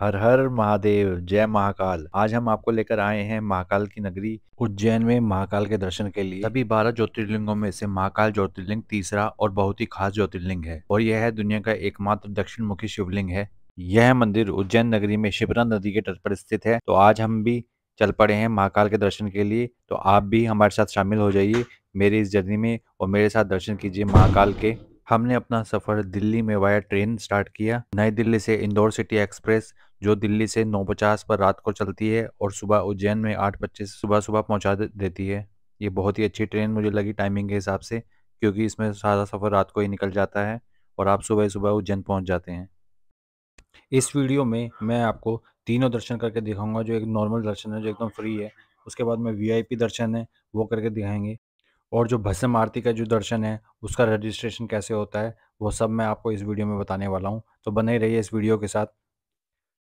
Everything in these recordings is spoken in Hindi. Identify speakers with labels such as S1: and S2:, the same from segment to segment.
S1: हर हर महादेव, जय महाकाल। आज हम आपको लेकर आए हैं महाकाल की नगरी उज्जैन में, महाकाल के दर्शन के लिए। सभी बारह ज्योतिर्लिंगों में से महाकाल ज्योतिर्लिंग तीसरा और बहुत ही खास ज्योतिर्लिंग है और यह है दुनिया का एकमात्र दक्षिण मुखी शिवलिंग है। यह मंदिर उज्जैन नगरी में शिवरा नदी के तट पर स्थित है। तो आज हम भी चल पड़े हैं महाकाल के दर्शन के लिए। तो आप भी हमारे साथ शामिल हो जाइए मेरी इस जर्नी में और मेरे साथ दर्शन कीजिए महाकाल के। हमने अपना सफ़र दिल्ली में वाया ट्रेन स्टार्ट किया। नई दिल्ली से इंदौर सिटी एक्सप्रेस, जो दिल्ली से नौ पचास पर रात को चलती है और सुबह उज्जैन में आठ पच्चीस सुबह सुबह पहुँचा देती है। ये बहुत ही अच्छी ट्रेन मुझे लगी टाइमिंग के हिसाब से, क्योंकि इसमें सारा सफ़र रात को ही निकल जाता है और आप सुबह सुबह उज्जैन पहुँच जाते हैं। इस वीडियो में मैं आपको तीनों दर्शन करके दिखाऊँगा, जो एक नॉर्मल दर्शन है, जो एकदम फ्री है। उसके बाद में वीआईपी दर्शन है, वो करके दिखाएँगे। और जो भस्म आरती का जो दर्शन है, उसका रजिस्ट्रेशन कैसे होता है, वो सब मैं आपको इस वीडियो में बताने वाला हूँ। तो बने रहिए इस वीडियो के साथ।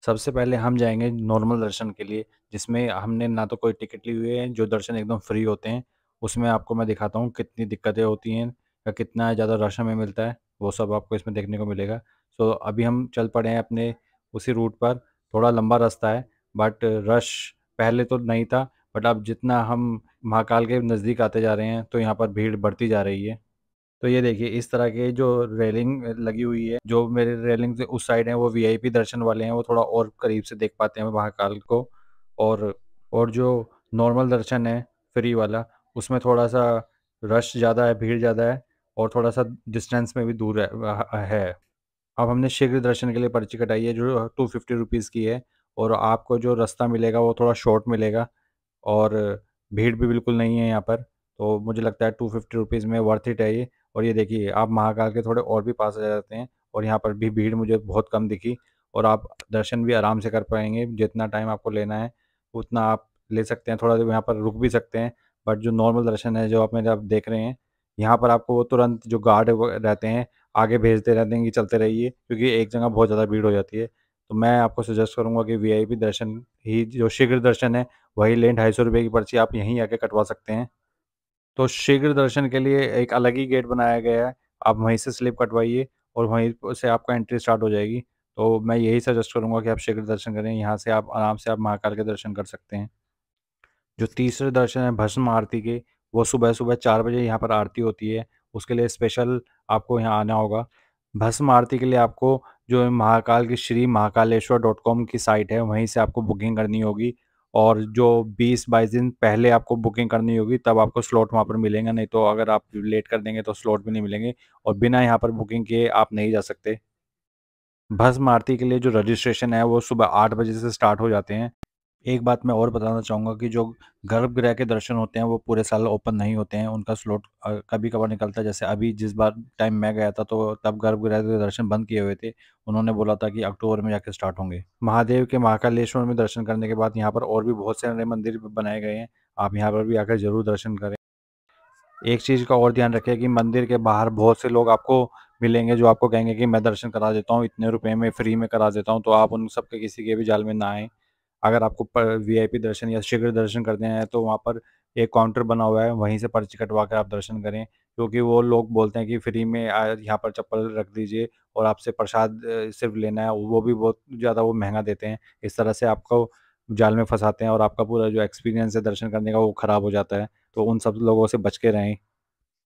S1: सबसे पहले हम जाएँगे नॉर्मल दर्शन के लिए, जिसमें हमने ना तो कोई टिकट ली हुई है, जो दर्शन एकदम फ्री होते हैं, उसमें आपको मैं दिखाता हूँ कितनी दिक्कतें होती हैं, या कितना ज़्यादा रश हमें मिलता है, वो सब आपको इसमें देखने को मिलेगा। सो अभी हम चल पड़े हैं अपने उसी रूट पर, थोड़ा लंबा रास्ता है बट रश पहले तो नहीं था बट अब जितना हम महाकाल के नज़दीक आते जा रहे हैं तो यहाँ पर भीड़ बढ़ती जा रही है। तो ये देखिए इस तरह के जो रेलिंग लगी हुई है जो मेरे रेलिंग से उस साइड है वो वीआईपी दर्शन वाले हैं वो थोड़ा और करीब से देख पाते हैं महाकाल को। और और जो नॉर्मल दर्शन है फ्री वाला उसमें थोड़ा सा रश ज़्यादा है भीड़ ज़्यादा है और थोड़ा सा डिस्टेंस में भी दूर है, है। अब हमने शीघ्र दर्शन के लिए पर्ची कटाई है जो टू फिफ्टी रुपीज़ की है और आपको जो रास्ता मिलेगा वो थोड़ा शॉर्ट मिलेगा। और भीड़ भी बिल्कुल नहीं है यहाँ पर तो मुझे लगता है टू फिफ्टी रुपीज़ में वर्थ इट है ये। और ये देखिए, आप महाकाल के थोड़े और भी पास आ जाते हैं और यहाँ पर भी भीड़ मुझे बहुत कम दिखी और आप दर्शन भी आराम से कर पाएँगे, जितना टाइम आपको लेना है, उतना आप ले सकते हैं। थोड़ा यहाँ पर रुक भी सकते हैं बट जो नॉर्मल दर्शन है, जो आप मेरे आप देख रहे हैं, यहाँ पर आपको वो तुरंत जो गार्ड रहते हैं, आगे भेजते रहते हैं कि चलते रहिए, क्योंकि एक जगह बहुत ज़्यादा भीड़ हो जाती है। तो मैं आपको सजेस्ट करूँगा कि वीआईपी दर्शन ही जो शीघ्र दर्शन है, वही लें। ढाई सौ रुपये की पर्ची आप यहीं आके कटवा सकते हैं। तो शीघ्र दर्शन के लिए एक अलग ही गेट बनाया गया है। आप वहीं से स्लिप कटवाइए और वहीं से आपका एंट्री स्टार्ट हो जाएगी। तो मैं यही सजेस्ट करूँगा कि आप शीघ्र दर्शन करें। यहाँ से आप आराम से आप महाकाल के दर्शन कर सकते हैं। जो तीसरे दर्शन है, भस्म आरती के, वो सुबह सुबह चार बजे यहाँ पर आरती होती है। उसके लिए स्पेशल आपको यहाँ आना होगा। भस्म आरती के लिए आपको जो महाकाल की श्री महाकालेश्वर डॉट कॉम की साइट है, वहीं से आपको बुकिंग करनी होगी। और जो बीस बाईस दिन पहले आपको बुकिंग करनी होगी, तब आपको स्लॉट वहाँ पर मिलेंगे, नहीं तो अगर आप लेट कर देंगे तो स्लॉट भी नहीं मिलेंगे और बिना यहाँ पर बुकिंग किए आप नहीं जा सकते। भस्म आरती के लिए जो रजिस्ट्रेशन है, वो सुबह आठ बजे से स्टार्ट हो जाते हैं। एक बात मैं और बताना चाहूँगा कि जो गर्भगृह के दर्शन होते हैं, वो पूरे साल ओपन नहीं होते हैं। उनका स्लॉट कभी कभार निकलता है। जैसे अभी जिस बार टाइम मैं गया था तो तब गर्भगृह के दर्शन बंद किए हुए थे। उन्होंने बोला था कि अक्टूबर में जाके स्टार्ट होंगे। महादेव के महाकालेश्वर में दर्शन करने के बाद यहाँ पर और भी बहुत सारे मंदिर बनाए गए हैं। आप यहाँ पर भी आकर ज़रूर दर्शन करें। एक चीज़ का और ध्यान रखें कि मंदिर के बाहर बहुत से लोग आपको मिलेंगे, जो आपको कहेंगे कि मैं दर्शन करा देता हूँ, इतने रुपए में फ्री में करा देता हूँ तो आप उन सबके किसी के भी जाल में ना आएँ। अगर आपको वीआईपी दर्शन या शीघ्र दर्शन करते हैं तो वहाँ पर एक काउंटर बना हुआ है, वहीं से पर्ची कटवा कर आप दर्शन करें, क्योंकि वो लोग बोलते हैं कि फ्री में यहाँ पर चप्पल रख दीजिए और आपसे प्रसाद सिर्फ़ लेना है, वो भी बहुत ज़्यादा वो महँगा देते हैं। इस तरह से आपको जाल में फंसाते हैं और आपका पूरा जो एक्सपीरियंस है दर्शन करने का, वो ख़राब हो जाता है। तो उन सब लोगों से बच के रहें।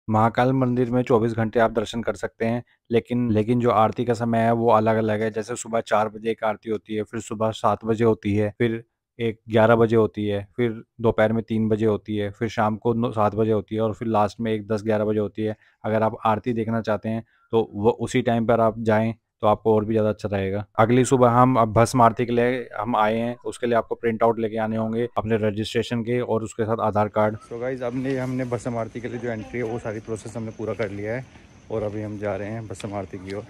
S1: महाकाल मंदिर में 24 घंटे आप दर्शन कर सकते हैं, लेकिन लेकिन जो आरती का समय है वो अलग-अलग है। जैसे सुबह चार बजे एक आरती होती है, फिर सुबह सात बजे होती है, फिर एक ग्यारह बजे होती है, फिर दोपहर में तीन बजे होती है, फिर शाम को सात बजे होती है और फिर लास्ट में एक दस, ग्यारह बजे होती है। अगर आप आरती देखना चाहते हैं तो वो उसी टाइम पर आप जाएँ तो आपको और भी ज़्यादा अच्छा रहेगा। अगली सुबह हम अब भस्म आरती के लिए हम आए हैं, उसके लिए आपको प्रिंट आउट लेके आने होंगे अपने रजिस्ट्रेशन के और उसके साथ आधार कार्ड। तो गाइज़ अपने हमने भस्म आरती के लिए जो एंट्री है, वो सारी प्रोसेस हमने पूरा कर लिया है और अभी हम जा रहे हैं भस्म आरती की ओर।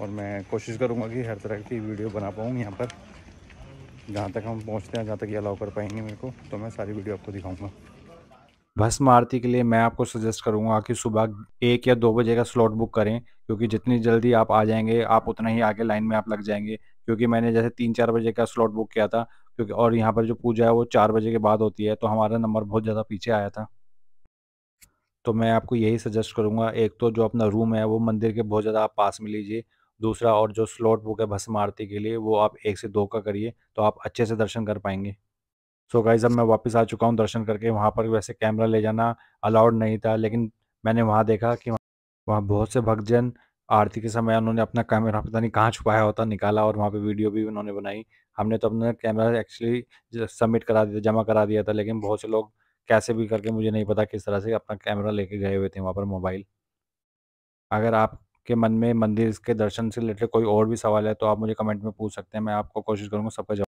S1: और मैं कोशिश करूँगा कि हर तरह की वीडियो बना पाऊँ यहाँ पर। जहाँ तक हम पहुँचते हैं, जहाँ तक ये अलाउ कर पाएँगे मेरे को तो मैं सारी वीडियो आपको दिखाऊँगा। भस्म आरती के लिए मैं आपको सजेस्ट करूँगा कि सुबह एक या दो बजे का स्लॉट बुक करें, क्योंकि जितनी जल्दी आप आ जाएँगे, आप उतना ही आगे लाइन में आप लग जाएँगे। क्योंकि मैंने जैसे तीन चार बजे का स्लॉट बुक किया था, क्योंकि और यहाँ पर जो पूजा है वो चार बजे के बाद होती है तो हमारा नंबर बहुत ज़्यादा पीछे आया था। तो मैं आपको यही सजेस्ट करूँगा, एक तो जो अपना रूम है वो मंदिर के बहुत ज़्यादा आप पास में लीजिए, दूसरा और जो स्लॉट बुक है भस्म आरती के लिए, वो आप एक से दो का करिए तो आप अच्छे से दर्शन कर पाएँगे। सो so गाइज़ अब मैं वापस आ चुका हूँ दर्शन करके। वहाँ पर वैसे कैमरा ले जाना अलाउड नहीं था, लेकिन मैंने वहाँ देखा कि वहाँ बहुत से भक्तजन आरती के समय उन्होंने अपना कैमरा पता नहीं कहाँ छुपाया होता, निकाला और वहाँ पे वीडियो भी उन्होंने बनाई। हमने तो अपना कैमरा एक्चुअली सबमिट करा दिया जमा करा दिया था, लेकिन बहुत से लोग कैसे भी करके मुझे नहीं पता किस तरह से अपना कैमरा लेके गए हुए थे वहाँ पर मोबाइल अगर आपके मन में मंदिर के दर्शन से रिलेटेड कोई और भी सवाल है तो आप मुझे कमेंट में पूछ सकते हैं, मैं आपको कोशिश करूँगा सबका